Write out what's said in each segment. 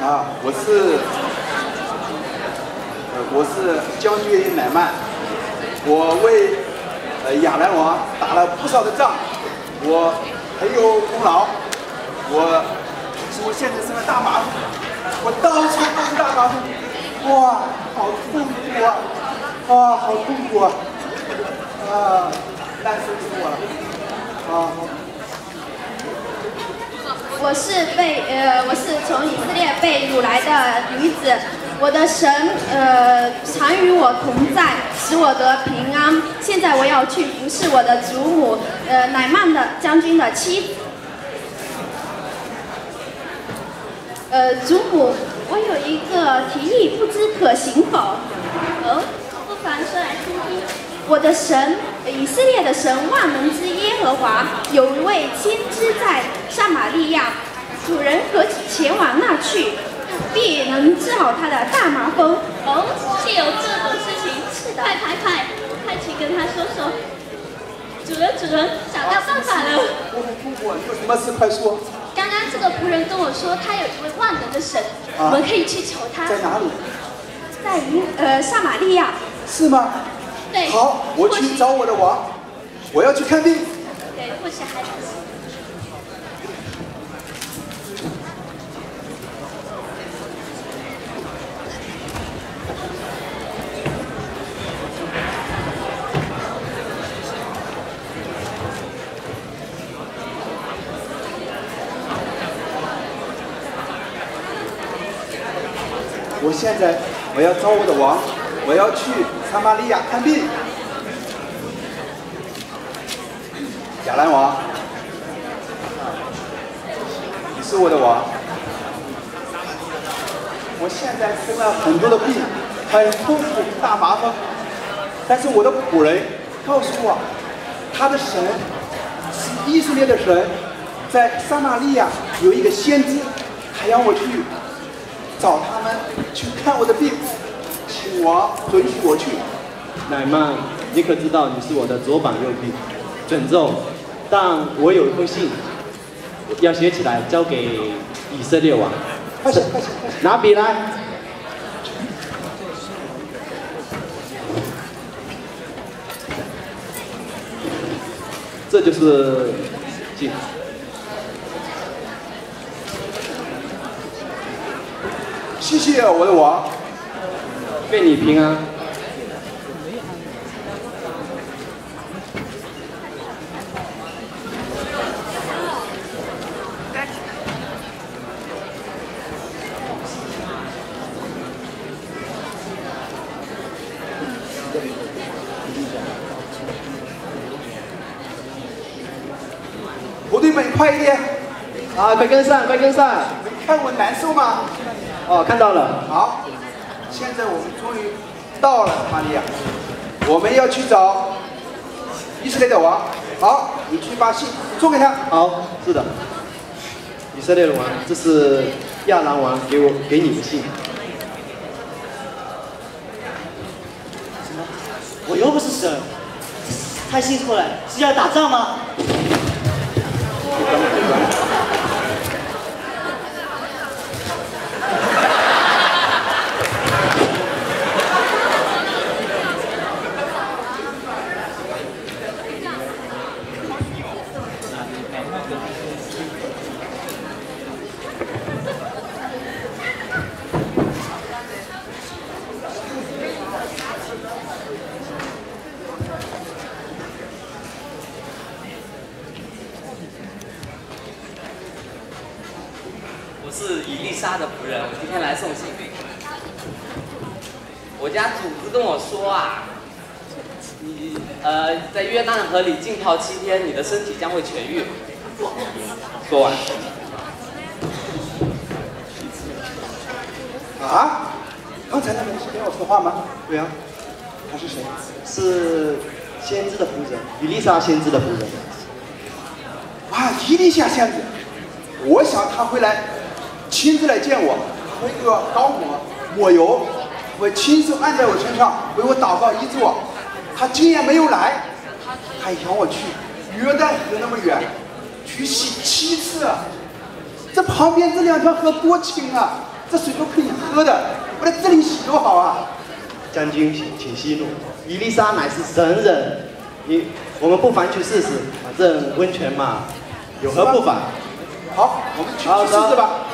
啊，我是，呃，我是将军乃曼，我为呃亚兰王打了不少的仗，我很有功劳，我我现在成了大麻风，我到处都是大麻风，哇，好痛苦啊，啊，好痛苦啊，啊，难受死我了，啊。我是被呃，我是从以色列被掳来的女子，我的神呃常与我同在，使我得平安。现在我要去服侍我的祖母呃乃曼的将军的妻子。呃，祖母，我有一个提议，不知可行否？哦，不妨说来听听。我的神，以色列的神，万能之耶和华，有一位先知在撒玛利亚，主人何前往那去，必能治好他的大麻风。哦，是有这种事情？是的，快快快，快去跟他说说。主人，主人，找到办法了。我很困惑，有什么事快说。刚刚这个仆人跟我说，他有一位万能的神，我们可以去求他。在哪里？在于呃撒玛利亚。是吗？好，我去找我的王，我要去看病。对，或许还我现在我要找我的王，我要去。撒玛利亚看病，亚兰王，你是我的王。我现在生了很多的病，很痛苦，大麻烦。但是我的仆人告诉我，他的神是以色列的神，在撒玛利亚有一个先知，还让我去找他们去看我的病。我准许我去，乃曼，你可知道你是我的左膀右臂？准奏，但我有一封信，要写起来交给以色列王。快写，快写，快写！拿笔来。这就是信。谢谢我的王。愿你平安。部队们，快一点！啊，快跟上，快跟上！看我难受吗？哦，看到了。好。现在我们终于到了玛利亚，我们要去找以色列的王。好，你去把信送给他。好，是的。以色列的王，这是亚兰王给我给你的信。什么？我又不是神，太信出来是要打仗吗？是伊丽莎的仆人，我今天来送信。我家主子跟我说啊，你呃在约旦河里浸泡七天，你的身体将会痊愈。说完。啊？刚才那个人是跟我说话吗？对啊。他是谁？是先知的仆人，伊丽莎先知的仆人。哇，伊丽莎先知，我想他会来。亲自来见我，那个高抹抹油，我亲手按在我身上，为我祷告医治我。他今年没有来，还想我去约旦河那么远，去洗七次。这旁边这两条河多清啊，这水都可以喝的，我在这里洗多好啊！将军，请请息怒。伊丽莎乃是神人，你我们不妨去试试，反正温泉嘛，有何不法？好，我们去试试吧。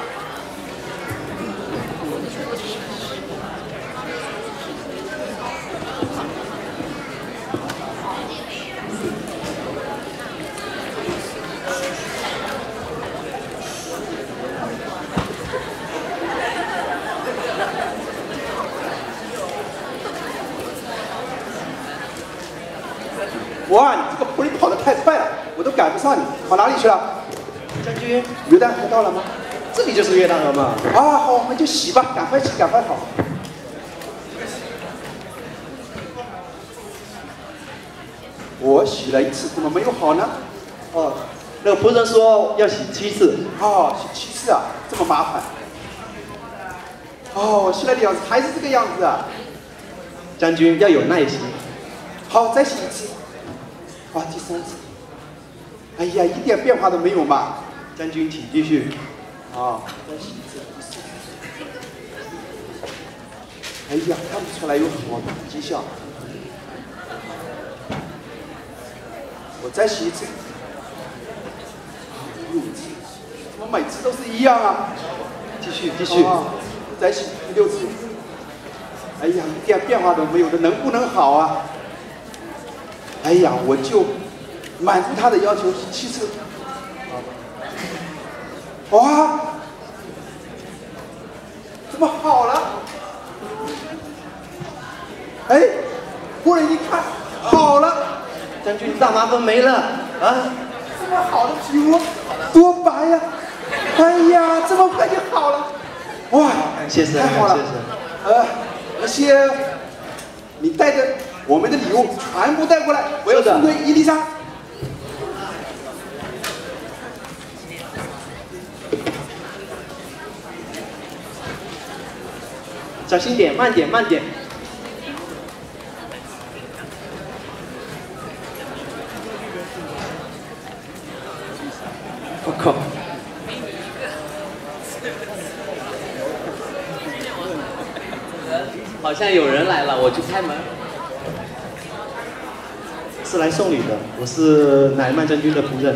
哇，你这个狐狸跑得太快了，我都赶不上你，跑哪里去了？将军，约旦河到了吗？这里就是约旦河嘛。啊，好，我们就洗吧，赶快洗，赶快跑。我洗了一次，怎么没有好呢？哦，那个仆人说要洗七次。哦，洗七次啊，这么麻烦。哦，洗了两次还是这个样子啊。将军要有耐心。好，再洗一次。啊，第三次。哎呀，一点变化都没有嘛。将军，请继续。啊。哎呀，看不出来有好大的绩效。我再洗一次。六次，怎么每次都是一样啊？继续，继续。啊，再洗第六次。哎呀，一点变化都没有的，能不能好啊？哎呀，我就满足他的要求，洗七次。哇，怎么好了？哎，过来一看，好了，将军，大麻烦没了啊！这么好的皮肤，多白呀！哎呀，这么快就好了，哇！谢谢神，太好了感谢神。呃，那些你带着我们的礼物全部带过来，我要送给伊丽莎。小心点，慢点，慢点。我靠！好像有人来了，我去开门。是来送礼的，我是乃曼将军的仆人。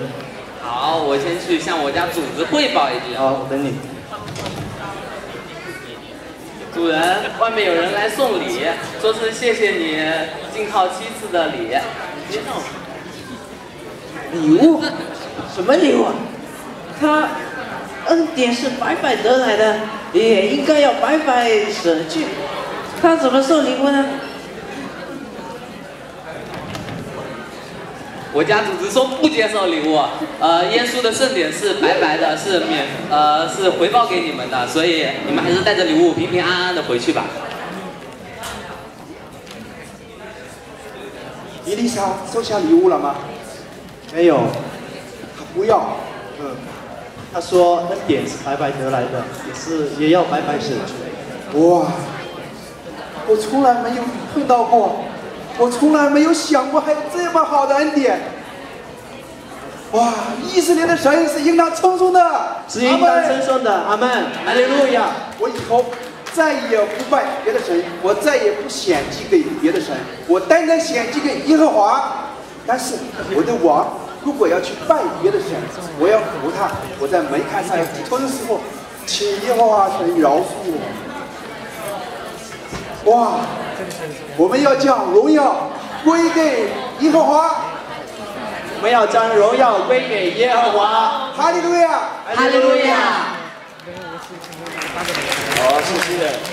好，我先去向我家主子汇报一句。好，我等你。主人，外面有人来送礼，说是谢谢你敬靠七次的礼。礼物？什么礼物啊？他恩典是白白得来的，也应该要白白舍去。他怎么送礼物呢？我家主子说不接受礼物，呃，耶稣的圣典是白白的，是免，呃，是回报给你们的，所以你们还是带着礼物平平安安的回去吧。伊丽莎收下礼物了吗？没有，她不要。嗯，他说恩典是白白得来的，也是也要白白舍去。哇，我从来没有碰到过，我从来没有想过还有这么好的恩典。哇，以色列的神是应当称颂的，是应当称颂的，阿门，哈利路亚。我以后再也不拜别的神，我再也不献祭给别的神，我单单献祭给耶和华。但是我的王如果要去拜别的神，我要服他，我在门槛上要低头的时候，请耶和华神饶恕我。哇，我们要将荣耀归给耶和华。我们要将荣耀归给耶和华。哈利路亚。哈利路亚。好谢谢。